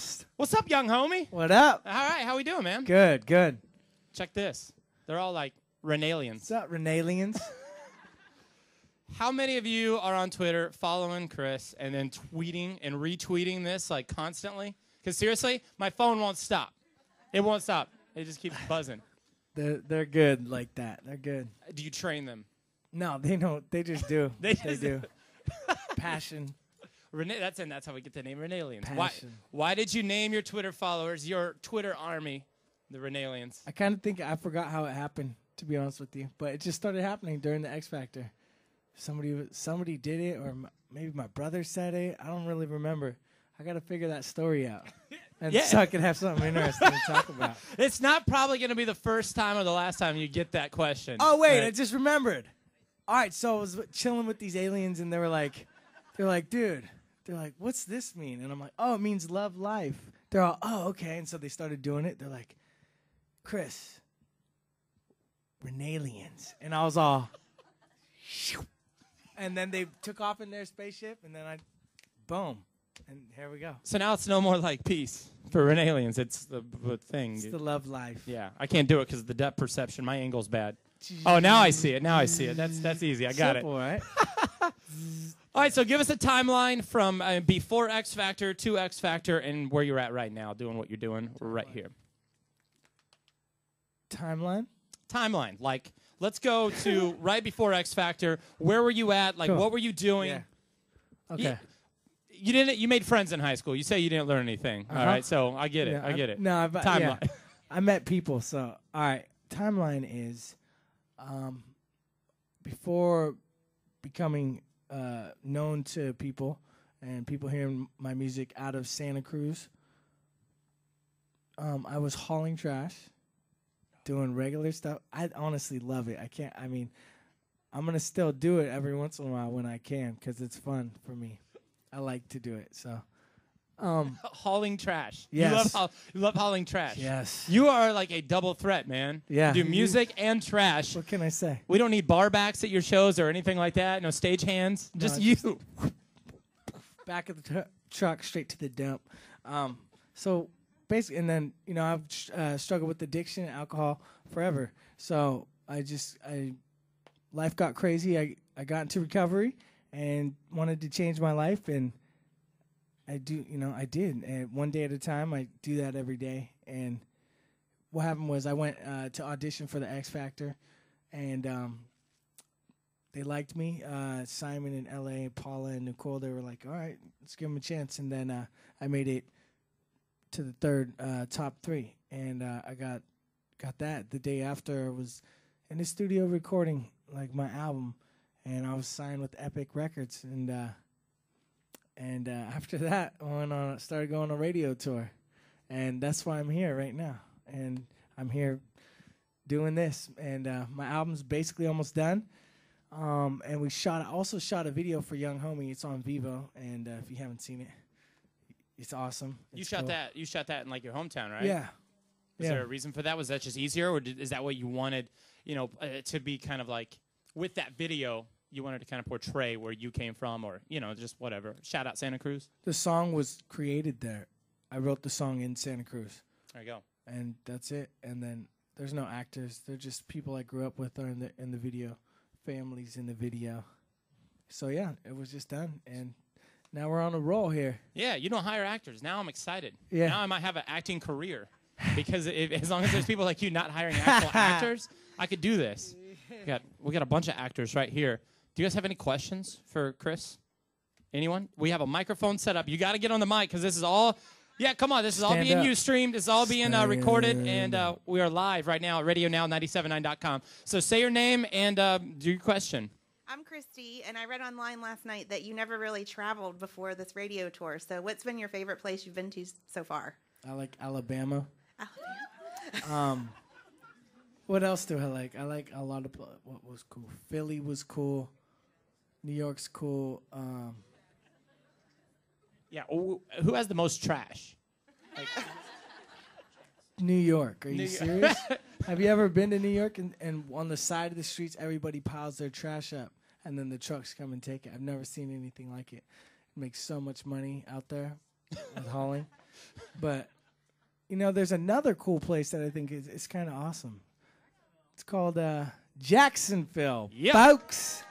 podcast. What's up, young homie? What up? All right, how we doing, man? Good, good. Check this. They're all like Renalians. What's up, Renalians? How many of you are on Twitter following Chris and then tweeting and retweeting this like constantly? Because seriously, my phone won't stop. It won't stop. It just keeps buzzing. they're they're good like that. They're good. Do you train them? No, they don't. They just do. They they just do. Passion. Rena- that's and that's how we get the name Renalians. Why, Passion. why did you name your Twitter followers, your Twitter army, the Renalians? I kind of think I forgot how it happened. To be honest with you, but it just started happening during the X Factor. Somebody w- somebody did it, or m- maybe my brother said it. I don't really remember. I got to figure that story out. And Yeah. so I could have something interesting to talk about. It's not probably going to be the first time or the last time you get that question. Oh wait, Right? I just remembered. All right, so I was chilling with these aliens, and they were like, they're like, dude, they're like, what's this mean? And I'm like, oh, it means love life. They're all, oh, okay. And so they started doing it. They're like, Chris, Renalians, and I was all, "Shoo." and then they took off in their spaceship, and then I, boom, and here we go. so now it's no more like peace for Renalians. It's the, the thing. It's the love life. yeah, I can't do it because of the depth perception. My angle's bad. Oh, now I see it. Now I see it. That's that's easy. I got it. Simple, right? All right, so give us a timeline from uh, before X Factor to X Factor and where you're at right now, doing what you're doing right here. Timeline. Timeline, like let's go to right before X Factor. Where were you at? Like, Cool. what were you doing? Yeah. Okay. Yeah. You didn't. You made friends in high school. You say you didn't learn anything. All Uh-huh. right, so I get it. Yeah, I get it. No, I've, yeah. Timeline. I met people. So, all right. Timeline is um, before becoming uh, known to people and people hearing my music out of Santa Cruz, um, I was hauling trash, doing regular stuff. I honestly love it. I can't, I mean, I'm going to still do it every once in a while when I can because it's fun for me. I like to do it. So, um, hauling trash. Yes. You love, haul- you love hauling trash. yes. You are like a double threat, man. Yeah. You do music and trash. What can I say? We don't need bar backs at your shows or anything like that. No stage hands. Just you. just- back of the tr- truck straight to the dump. Um, so basically, and then you know I've uh, struggled with addiction, and alcohol forever. So I just I life got crazy. I I got into recovery and wanted to change my life, and I do you know I did. And one day at a time, I do that every day. And what happened was I went uh, to audition for the X Factor, and um, they liked me. Uh, Simon in L.A., Paula and Nicole, they were like, "All right, let's give him a chance." And then uh, I made it to the third uh, top three, and uh, I got got that the day after. I was in the studio recording like my album, and I was signed with Epic Records, and uh, and uh, after that, I went on started going on a radio tour, and that's why I'm here right now, and I'm here doing this, and uh, my album's basically almost done. Um, and we shot I also shot a video for Young Homie. It's on Vevo, and uh, if you haven't seen it, it's awesome. You shot cool. that. You shot that in like your hometown, right? Yeah. Is yeah. there a reason for that? Was that just easier, or did, is that what you wanted? You know, uh, to be kind of like with that video, you wanted to kind of portray where you came from, or you know, just whatever. Shout out Santa Cruz. the song was created there. I wrote the song in Santa Cruz, There you go. and that's it. And then there's no actors. They're just people I grew up with are in the in the video, families in the video. So yeah, it was just done, and now we're on a roll here. Yeah, you don't hire actors. Now I'm excited. Yeah. Now I might have an acting career because if, as long as there's people like you not hiring actual actors, I could do this. We got we got a bunch of actors right here. Do you guys have any questions for Chris? Anyone? We have a microphone set up. You got to get on the mic because this is all. Yeah, come on. This is all Stand being up. you streamed. It's all being uh, recorded, and uh, we are live right now at RadioNow979.com. So say your name and uh, do your question. I'm Christy, and I read online last night that you never really traveled before this radio tour. So, what's been your favorite place you've been to so far? I like Alabama. Alabama. Um, what else do I like? I like a lot of what was cool. Philly was cool. New York's cool. Um, Yeah, who who has the most trash? New York. Are you New Yo- serious? Have you ever been to New York and, and on the side of the streets everybody piles their trash up and then the trucks come and take it? I've never seen anything like it. It makes so much money out there with hauling. But you know, there's another cool place that I think is, is kind of awesome. It's called uh, Jacksonville, Yep. folks.